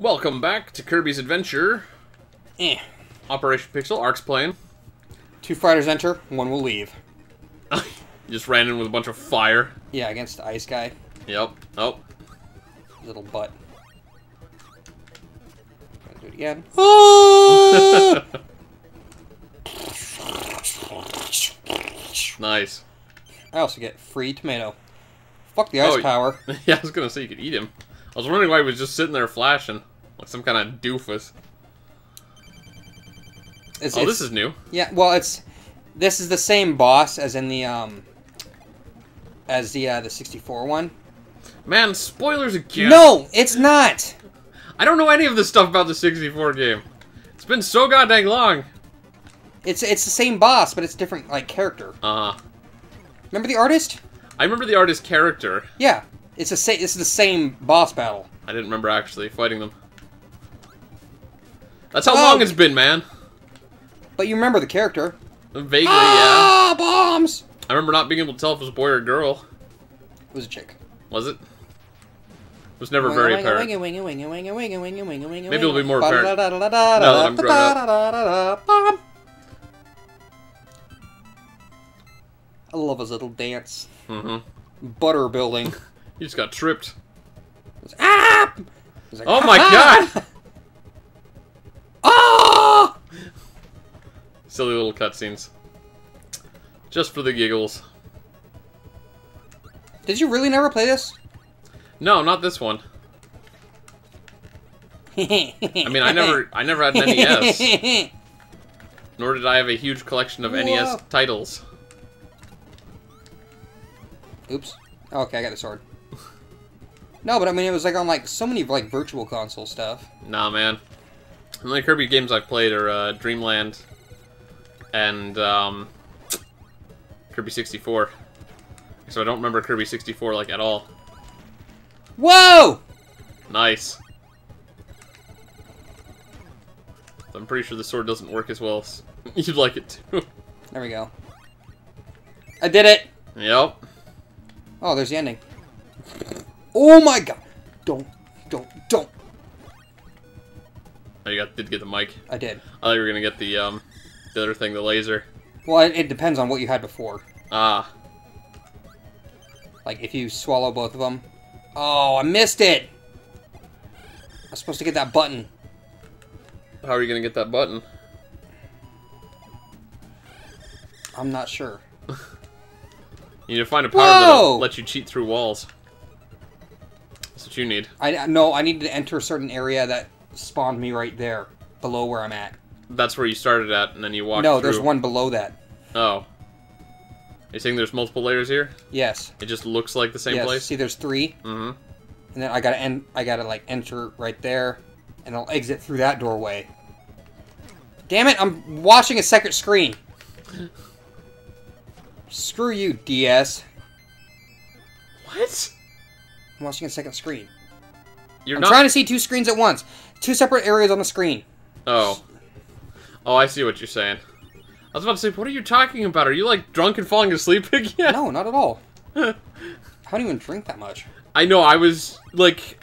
Welcome back to Kirby's Adventure. Eh. Operation Pixel, Ark's playing. Two fighters enter, one will leave. just ran in with a bunch of fire. Yeah, against the ice guy. Yep. Oh. Little butt. Do it again. Oh! nice. I also get free tomato. Fuck the ice Oh, power. yeah, I was gonna say you could eat him. I was wondering why he was just sitting there flashing. Like some kind of doofus. It's, Oh, it's- this is new. Yeah, well, it's this is the same boss as in the um as the uh, the 64 one. Man, spoilers again. No, it's not. I don't know any of this stuff about the 64 game. It's been so goddamn long. It's it's the same boss, but it's different like character. Uh, Remember the artist? I remember the artist character. Yeah, it's the same. It's the same boss battle. I didn't remember actually fighting them. That's how Oh. long it's been, man. But you remember the character. Vaguely, yeah. Ah, bombs! I remember not being able to tell if it was a boy or a girl. It was a chick. Was it? It was never very apparent. Maybe Maybe it'll be more apparent now that I'm grown up. I love his little dance. Mm-hmm. Butter building. You just got tripped. ah! He's like, Oh my "Ha-ha!" god! Silly little cutscenes. Just for the giggles. Did you really never play this? No, not this one. I mean, I never, I never had an NES, nor did I have a huge collection of NES titles. Oops. Okay, I got the sword. No, but I mean, it was like on like so many like virtual console stuff. Nah, man. The only Kirby games I've played are uh, Dreamland and um, Kirby 64. So I don't remember Kirby 64 like at all. Whoa! Nice. I'm pretty sure the sword doesn't work as well as you'd like it to. There we go. I did it. yep. Oh, there's the ending. Oh my god! Don't, don't, don't. Oh, you got did get the mic. I did. I thought you were gonna get the um, the other thing, the laser. Well, it, it depends on what you had before. Ah, Like if you swallow both of them. Oh, I missed it. I was supposed to get that button. how are you gonna get that button? I'm not sure. You need to find a power Whoa! that'll let you cheat through walls. That's what you need. I no. I needed to enter a certain area that spawned me right there, below where I'm at. That's where you started at, and then you walk no, through. there's one below that. Oh. You saying there's multiple layers here? Yes. It just looks like the same yes. place? See, there's three, Mm-hmm. and then I gotta end. I gotta like enter right there, and I'll exit through that doorway. Damn it! I'm watching a second screen. Screw you, DS. What? I'm watching a second screen. You're not I'm not... trying to see two screens at once. Two separate areas on the screen. Oh. Oh, I see what you're saying. I was about to say, what are you talking about? Are you, like, drunk and falling asleep again? No, not at all. I don't even drink that much. I know, I was, like...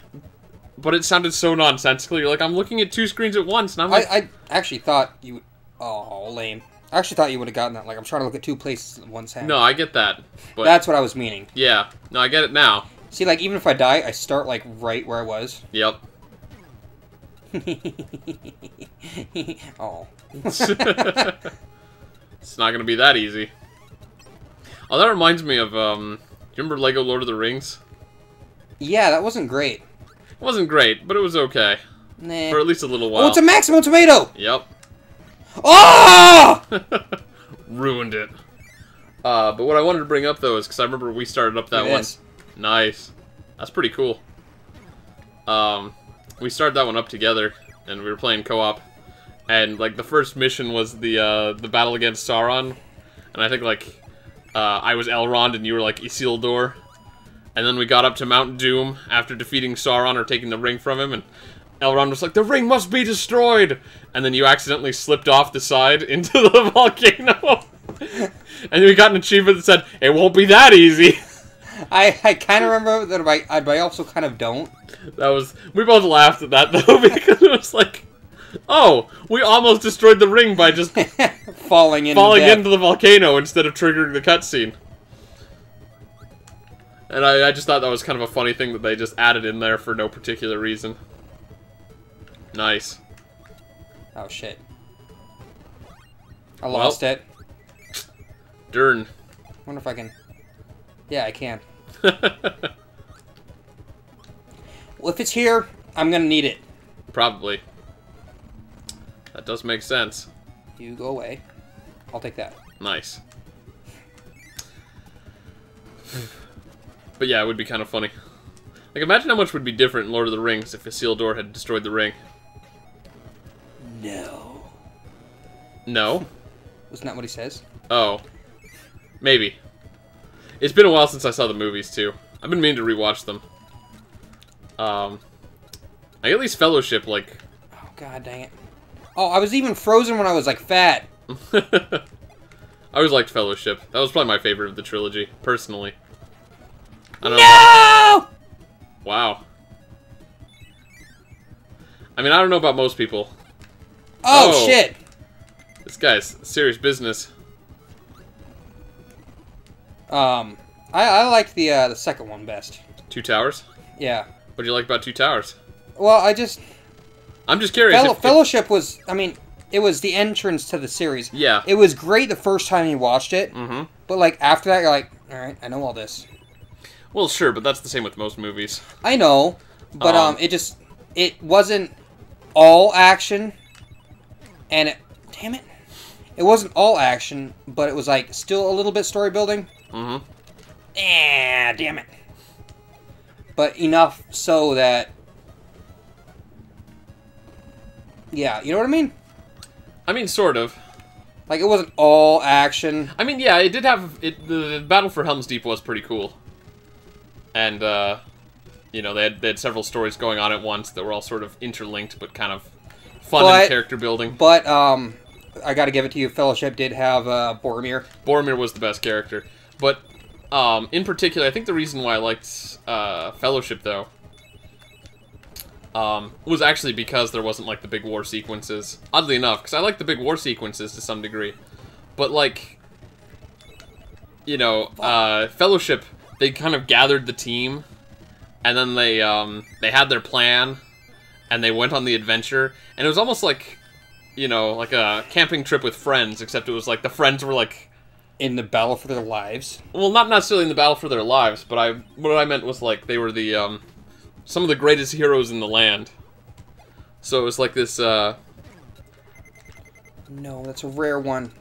But it sounded so nonsensical. You're like, I'm looking at two screens at once, and I'm like... I actually thought you. would- Oh, lame. I actually thought you would have gotten that. Like, I'm trying to look at two places at one time. No, I get that. But, That's what I was meaning. yeah. No, I get it now. See, like, even if I die, I start, like, right where I was. Yep. oh. it's not gonna be that easy. Oh, that reminds me of, um... Do you remember Lego Lord of the Rings? yeah, that wasn't great. It wasn't great, but it was okay. Nah. For at least a little while. Oh, it's a maximum tomato! Yep. Oh! Ruined it. Uh, but what I wanted to bring up, though, is because I remember we started up that at one. this. Nice. That's pretty cool. Um, we started that one up together, and we were playing co-op. And, like, the first mission was the, uh, the battle against Sauron. And I think, like, uh, I was Elrond and you were, like, Isildur. And then we got up to Mount Doom after defeating Sauron or taking the ring from him, and Elrond was like, the ring must be destroyed! And then you accidentally slipped off the side into the volcano. and we got an achievement that said, it won't be that easy. I, I kind of remember that, but I, but I also kind of don't. That was we both laughed at that though because it was like, oh, we almost destroyed the ring by just Falling into falling into the volcano instead of triggering the cutscene. And I, I just thought that was kind of a funny thing that they just added in there for no particular reason. Nice. Oh shit. I lost it. Dern. Wonder if I can. Yeah, I can. Well, if it's here, I'm gonna need it. Probably. That does make sense. You go away. I'll take that. Nice. But yeah, it would be kind of funny. Like, imagine how much would be different in Lord of the Rings if Isildur had destroyed the ring. No. No? Wasn't that what he says? Oh. Maybe. It's been a while since I saw the movies, too. I've been meaning to rewatch them. Um, I at least Fellowship, like... Oh god dang it. Oh, I was even frozen when I was like fat. I always liked Fellowship. That was probably my favorite of the trilogy, personally. I don't know. No! Wow. I mean, I don't know about most people. Oh, Oh. shit. This guy's serious business. Um, I, I liked the uh, the second one best. Two Towers? Yeah. What do you like about Two Towers? Well, I just I'm just curious. Fellow, if- if- Fellowship was. I mean, it was the entrance to the series. yeah. It was great the first time you watched it, mm-hmm. but like after that, you're like, all right, I know all this. Well, sure, but that's the same with most movies. I know, but Um, um, it just it wasn't all action, and it, damn it, it wasn't all action, but it was like still a little bit story building. Mm-hmm. Ah, damn it. But enough so that, yeah, you know what I mean. I mean, sort of. Like it wasn't all action. I mean, yeah, it did have it. The, the battle for Helm's Deep was pretty cool, and uh, you know they had they had several stories going on at once that were all sort of interlinked, but kind of fun But- and character building. But um, I got to give it to you. Fellowship did have uh, Boromir. Boromir was the best character, but um, in particular, I think the reason why I liked uh, Fellowship though um, was actually because there wasn't like the big war sequences. Oddly enough, because I like the big war sequences to some degree, but like you know, uh, Fellowship they kind of gathered the team, and then they um, they had their plan, and they went on the adventure, and it was almost like you know like a camping trip with friends, except it was like the friends were like in the battle for their lives. well, not necessarily in the battle for their lives, but I what I meant was like they were the um, some of the greatest heroes in the land. So it was like this. Uh, No, that's a rare one.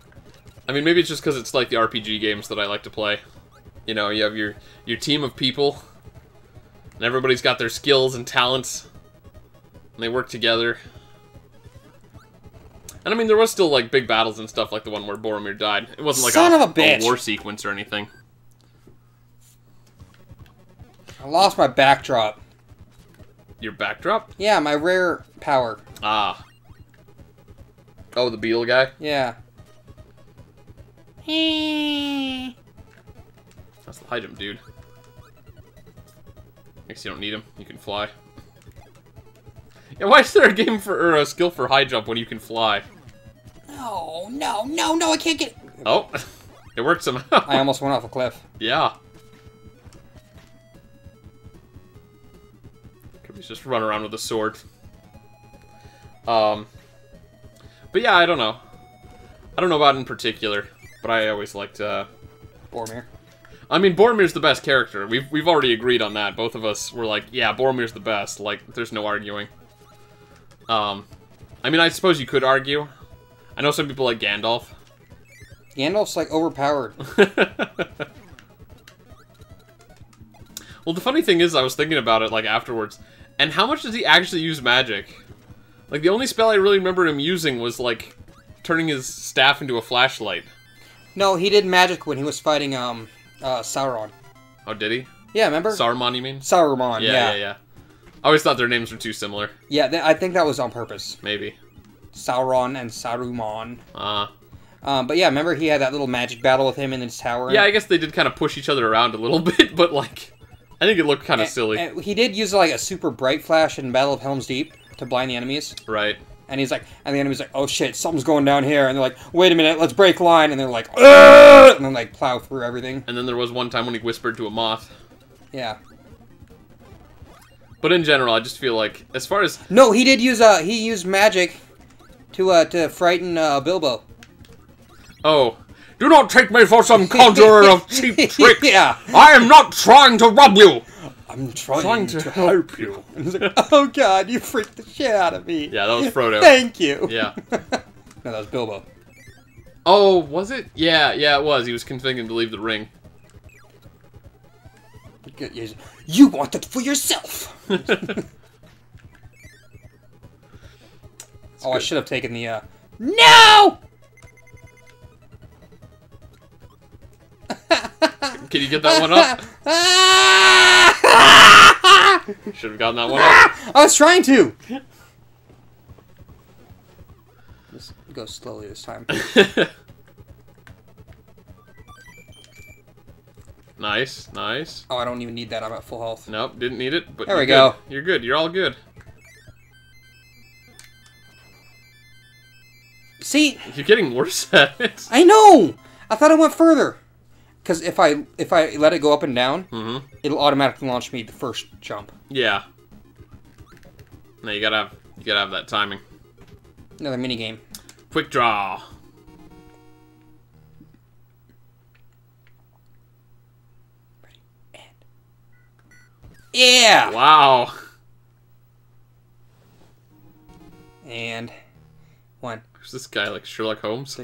I mean, maybe it's just because it's like the RPG games that I like to play. You know, you have your your team of people, and everybody's got their skills and talents, and they work together. And I mean, there was still like big battles and stuff, like the one where Boromir died. It wasn't like Son a, of a bitch. war sequence or anything. I lost my backdrop. Your backdrop? Yeah, my rare power. Ah. Oh, the beetle guy? Yeah. That's the high jump, dude. Guess you don't need him. You can fly. Yeah, why is there a game for or a skill for high jump when you can fly? No, no, no, no! I can't get. Oh, it worked somehow. I almost went off a cliff. yeah. Kirby's just run around with a sword. Um, but yeah, I don't know. I don't know about in particular, but I always liked. Uh, Boromir. I mean, Boromir's the best character. We've we've already agreed on that. Both of us were like, yeah, Boromir's the best. Like, there's no arguing. Um, I mean, I suppose you could argue. I know some people like Gandalf. Gandalf's like overpowered. well, the funny thing is, I was thinking about it like afterwards, and how much does he actually use magic? Like, the only spell I really remember him using was like turning his staff into a flashlight. No, he did magic when he was fighting um uh Sauron. Oh, did he? Yeah, remember? Saruman, you mean? Saruman. Yeah, Yeah, yeah, yeah. I always thought their names were too similar. Yeah, th- I think that was on purpose. Maybe. Sauron and Saruman. Uh, Um, but yeah, remember he had that little magic battle with him in his tower. Yeah, I guess they did kind of push each other around a little bit, but like, I think it looked kind of silly. and he did use like a super bright flash in Battle of Helm's Deep to blind the enemies. right. And he's like, and the enemy's like, oh shit, something's going down here. And they're like, wait a minute, let's break line. And they're like, "Ugh!" and then like plow through everything. And then there was one time when he whispered to a moth. Yeah. But in general, I just feel like, as far as No, he did use uh he used magic to uh to frighten uh Bilbo. oh, do not take me for some conjurer of cheap tricks. yeah. I am not trying to rob you. I'm trying, Trying to, to help you. And he's like, oh god, you freaked the shit out of me. Yeah, that was Frodo. Thank you. Yeah. no, that was Bilbo. Oh, was it? Yeah, yeah, it was. He was convincing to leave the ring. You want it for yourself. oh, I should have taken the uh No! Can you get that one up? Should have gotten that one up. I was trying to. Let's go slowly this time. nice, nice. Oh, I don't even need that. I'm at full health. Nope, didn't need it. But There we go. You're good. You're all good. See, You're getting worse at it. I know. I thought I went further. Because if I if I let it go up and down, Mm-hmm. it'll automatically launch me the first jump. Yeah. No, you gotta have you gotta have that timing. Another mini game. Quick draw. Yeah. Wow. And one. Who's this guy? Like Sherlock Holmes?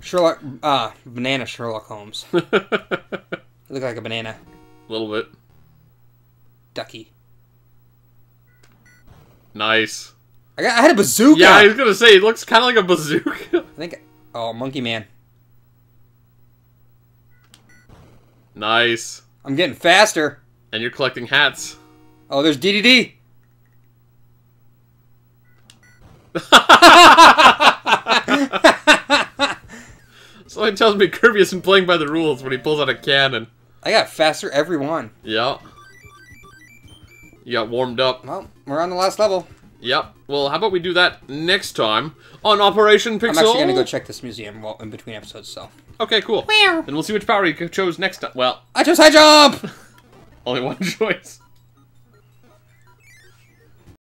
Sherlock. Uh, banana Sherlock Holmes. It like a banana A little bit. ducky. Nice. I got. I had a bazooka. Yeah, I was gonna say, it looks kind of like a bazooka. I think. Oh, monkey man. nice. I'm getting faster. And you're collecting hats. Oh, there's DDD. Something tells me Kirby isn't playing by the rules when he pulls out a cannon. I got faster every one. Yeah. You got warmed up. Well, we're on the last level. Yep. Well, how about we do that next time on Operation Pixel? I'm actually gonna go check this museum while in between episodes. So. Okay, cool. Then we'll see which power you chose next time. Well, I chose high jump. only one choice.